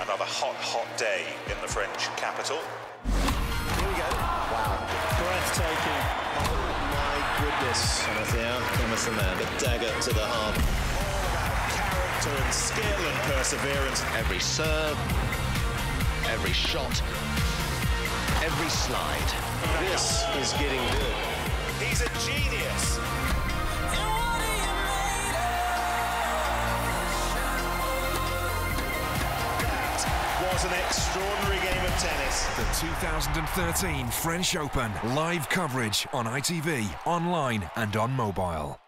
Another hot, hot day in the French capital. Here we go. Wow. Breathtaking. Oh my goodness. Sebastian, Thomas the man. The dagger to the heart. All about character and skill and perseverance. Every serve, every shot, every slide. This is getting good. He's a genius. Was an extraordinary game of tennis. The 2013 French Open. Live coverage on ITV, online and on mobile.